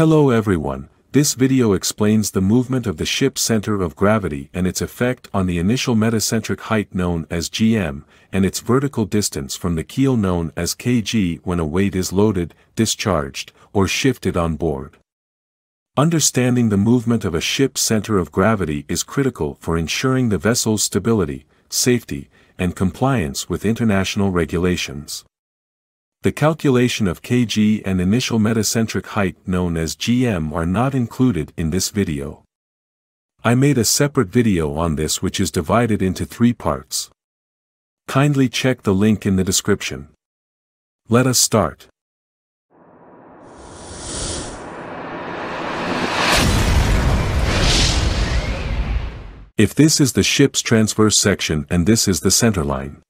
Hello everyone, this video explains the movement of the ship's center of gravity and its effect on the initial metacentric height known as gm, and its vertical distance from the keel known as kg when a weight is loaded, discharged, or shifted on board. Understanding the movement of a ship's center of gravity is critical for ensuring the vessel's stability, safety, and compliance with international regulations. The calculation of kg and initial metacentric height known as gm are not included in this video. I made a separate video on this which is divided into three parts. Kindly check the link in the description. Let us start. If this is the ship's transverse section and this is the centerline.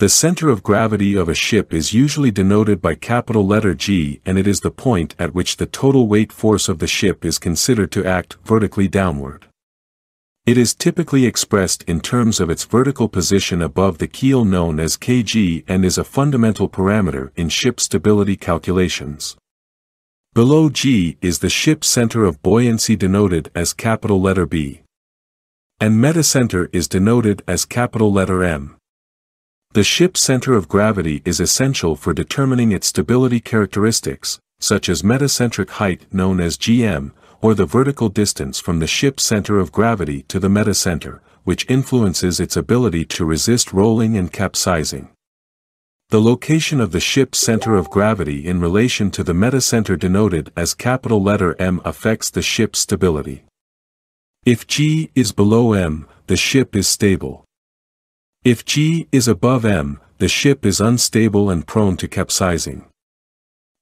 The center of gravity of a ship is usually denoted by capital letter G and it is the point at which the total weight force of the ship is considered to act vertically downward. It is typically expressed in terms of its vertical position above the keel known as kg and is a fundamental parameter in ship stability calculations. Below G is the ship's center of buoyancy denoted as capital letter B. And metacenter is denoted as capital letter M. The ship's center of gravity is essential for determining its stability characteristics, such as metacentric height known as GM, or the vertical distance from the ship's center of gravity to the metacenter, which influences its ability to resist rolling and capsizing. The location of the ship's center of gravity in relation to the metacenter denoted as capital letter M affects the ship's stability. If G is below M, the ship is stable. If G is above M, the ship is unstable and prone to capsizing.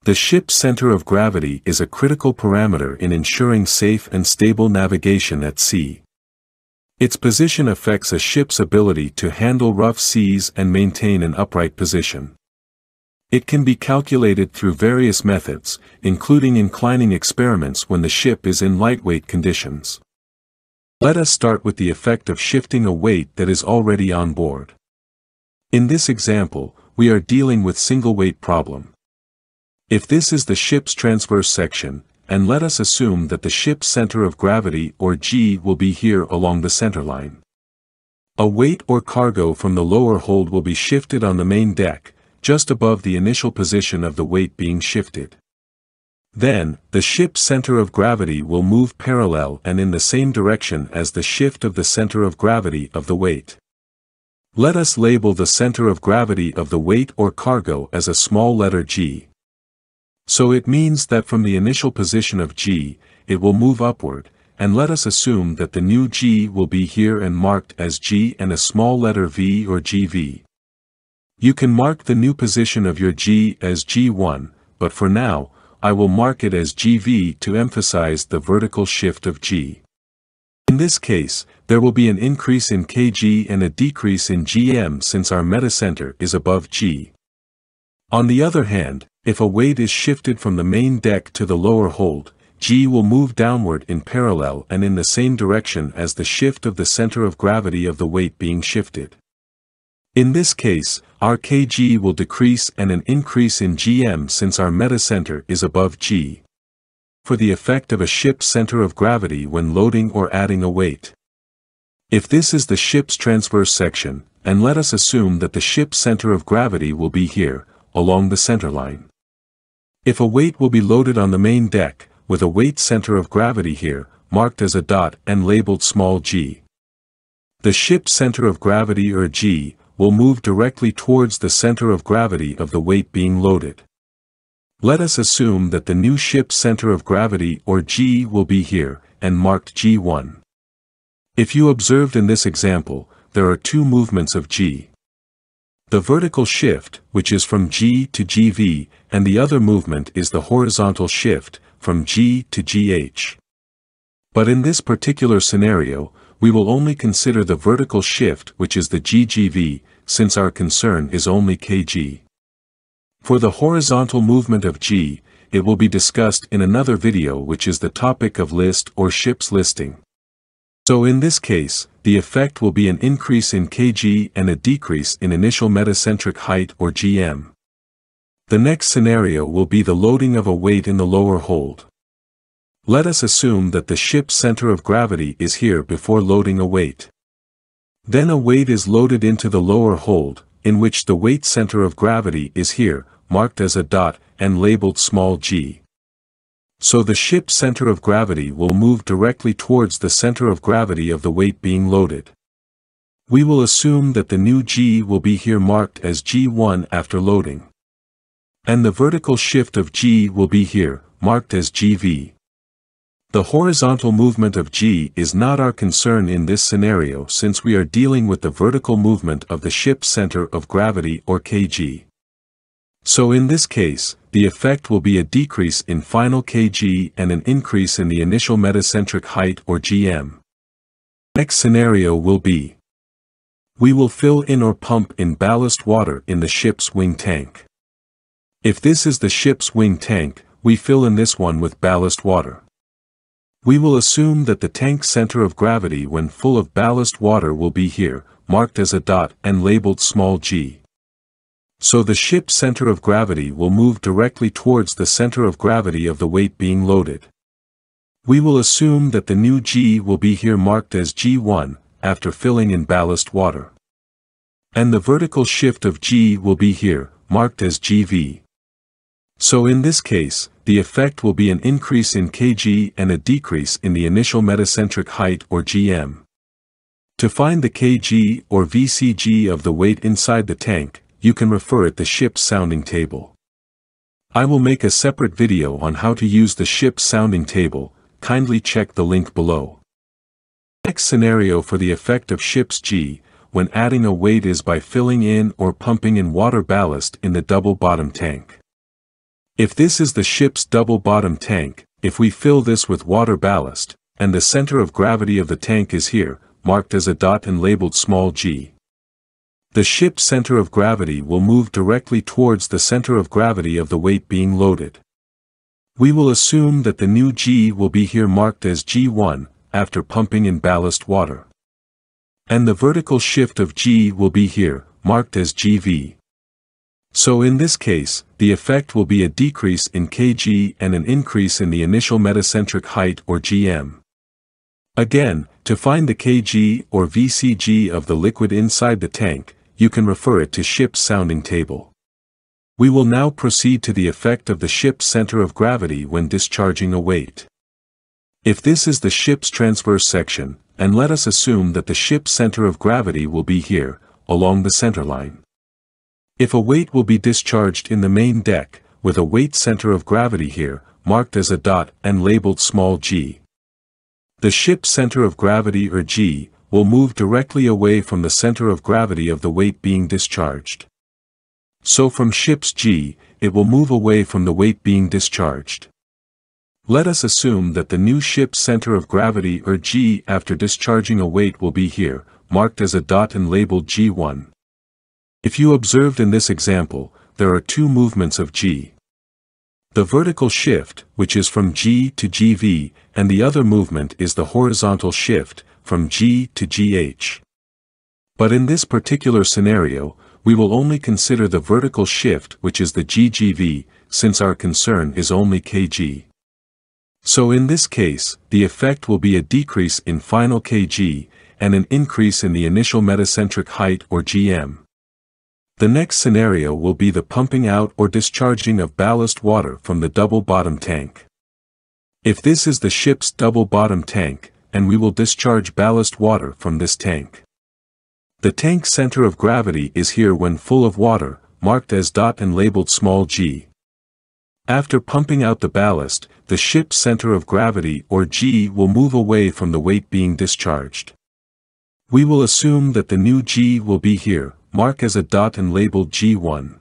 The ship's center of gravity is a critical parameter in ensuring safe and stable navigation at sea. Its position affects a ship's ability to handle rough seas and maintain an upright position. It can be calculated through various methods, including inclining experiments when the ship is in lightweight conditions. Let us start with the effect of shifting a weight that is already on board. In this example, we are dealing with single weight problem. If this is the ship's transverse section, and let us assume that the ship's center of gravity or G will be here along the center line. A weight or cargo from the lower hold will be shifted on the main deck, just above the initial position of the weight being shifted. Then, the ship's center of gravity will move parallel and in the same direction as the shift of the center of gravity of the weight. Let us label the center of gravity of the weight or cargo as a small letter g. So it means that from the initial position of g, it will move upward, and let us assume that the new g will be here and marked as g and a small letter v or gv. You can mark the new position of your g as g1, but for now, I will mark it as GV to emphasize the vertical shift of G. In this case, there will be an increase in kg and a decrease in gm since our metacenter is above g. On the other hand, if a weight is shifted from the main deck to the lower hold, g will move downward in parallel and in the same direction as the shift of the center of gravity of the weight being shifted. In this case, our kg will decrease and an increase in gm since our metacenter is above g. For the effect of a ship's center of gravity when loading or adding a weight. If this is the ship's transverse section, and let us assume that the ship's center of gravity will be here, along the center line. If a weight will be loaded on the main deck, with a weight center of gravity here, marked as a dot and labeled small g. The ship's center of gravity or g, will move directly towards the center of gravity of the weight being loaded. Let us assume that the new ship's center of gravity or G will be here, and marked G1. If you observed in this example, there are two movements of G. The vertical shift, which is from G to GV, and the other movement is the horizontal shift, from G to GH. But in this particular scenario, we will only consider the vertical shift which is the GGV, since our concern is only kg. For the horizontal movement of g, it will be discussed in another video which is the topic of list or ship's listing. So in this case, the effect will be an increase in kg and a decrease in initial metacentric height or gm. The next scenario will be the loading of a weight in the lower hold. Let us assume that the ship's center of gravity is here before loading a weight. Then a weight is loaded into the lower hold, in which the weight center of gravity is here, marked as a dot, and labeled small g. So the ship's center of gravity will move directly towards the center of gravity of the weight being loaded. We will assume that the new g will be here marked as g1 after loading. And the vertical shift of g will be here, marked as gv. The horizontal movement of g is not our concern in this scenario since we are dealing with the vertical movement of the ship's center of gravity or kg. So in this case, the effect will be a decrease in final kg and an increase in the initial metacentric height or gm. Next scenario will be We will fill in or pump in ballast water in the ship's wing tank. If this is the ship's wing tank, we fill in this one with ballast water. We will assume that the tank center of gravity when full of ballast water will be here, marked as a dot and labeled small g. So the ship's center of gravity will move directly towards the center of gravity of the weight being loaded. We will assume that the new G will be here marked as G1, after filling in ballast water. And the vertical shift of G will be here, marked as GV. So in this case, the effect will be an increase in kg and a decrease in the initial metacentric height or gm. To find the kg or VCG of the weight inside the tank, you can refer at the ship's sounding table. I will make a separate video on how to use the ship's sounding table, kindly check the link below. Next scenario for the effect of ship's G, when adding a weight is by filling in or pumping in water ballast in the double bottom tank. If this is the ship's double bottom tank, if we fill this with water ballast, and the center of gravity of the tank is here, marked as a dot and labeled small g, the ship's center of gravity will move directly towards the center of gravity of the weight being loaded. We will assume that the new G will be here marked as G1, after pumping in ballast water. And the vertical shift of G will be here, marked as GV. So in this case, the effect will be a decrease in kg and an increase in the initial metacentric height or gm. Again, to find the kg or VCG of the liquid inside the tank, you can refer it to ship's sounding table. We will now proceed to the effect of the ship's center of gravity when discharging a weight. If this is the ship's transverse section, and let us assume that the ship's center of gravity will be here, along the center line. If a weight will be discharged in the main deck, with a weight center of gravity here, marked as a dot and labeled small g. The ship's center of gravity or g, will move directly away from the center of gravity of the weight being discharged. So from ship's G, it will move away from the weight being discharged. Let us assume that the new ship's center of gravity or G after discharging a weight will be here, marked as a dot and labeled G1. If you observed in this example, there are two movements of G. The vertical shift, which is from G to GV, and the other movement is the horizontal shift, from G to GH. But in this particular scenario, we will only consider the vertical shift which is the GGV, since our concern is only kg. So in this case, the effect will be a decrease in final kg, and an increase in the initial metacentric height or gm. The next scenario will be the pumping out or discharging of ballast water from the double bottom tank. If this is the ship's double bottom tank, and we will discharge ballast water from this tank. The tank center of gravity is here when full of water, marked as dot and labeled small g. After pumping out the ballast, the ship's center of gravity or g will move away from the weight being discharged. We will assume that the new g will be here, marked as a dot and labeled g1.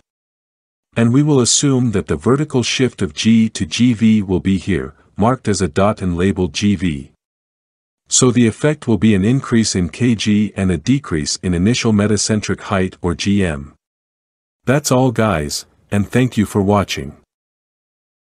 And we will assume that the vertical shift of g to gv will be here, marked as a dot and labeled gv. So the effect will be an increase in kg and a decrease in initial metacentric height or gm. That's all guys, and thank you for watching.